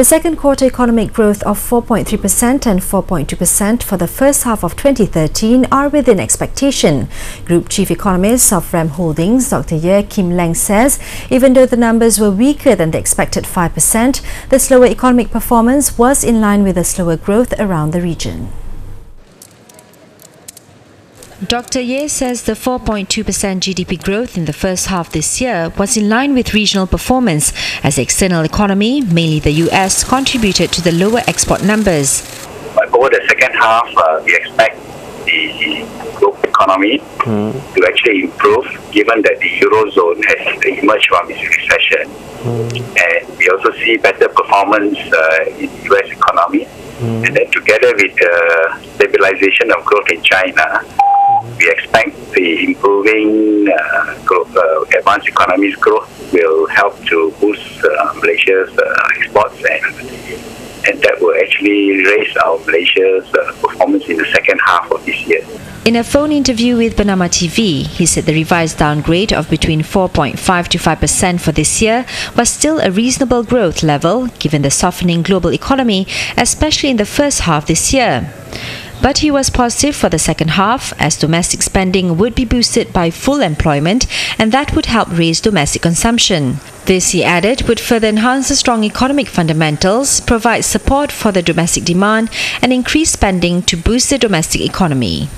The second quarter economic growth of 4.3% and 4.2% for the first half of 2013 are within expectation. Group Chief Economist of RAM Holdings, Dr. Yeah Kim Leng says, even though the numbers were weaker than the expected 5%, the slower economic performance was in line with the slower growth around the region. Dr. Yeah says the 4.2% GDP growth in the first half this year was in line with regional performance as the external economy, mainly the US, contributed to the lower export numbers. But over the second half, uh, we expect the global economy mm. to actually improve given that the Eurozone has emerged from its recession. Mm. And we also see better performance uh, in the US economy. Mm. And then together with the stabilization of growth in China, we expect the improving uh, uh, advanced economies growth will help to boost uh, Malaysia's uh, exports and and that will actually raise our Malaysia's uh, performance in the second half of this year. In a phone interview with Bernama TV, he said the revised downgrade of between 4.5 to 5% for this year was still a reasonable growth level given the softening global economy, especially in the first half this year. But he was positive for the second half as domestic spending would be boosted by full employment and that would help raise domestic consumption. This, he added, would further enhance the strong economic fundamentals, provide support for the domestic demand, and increase spending to boost the domestic economy.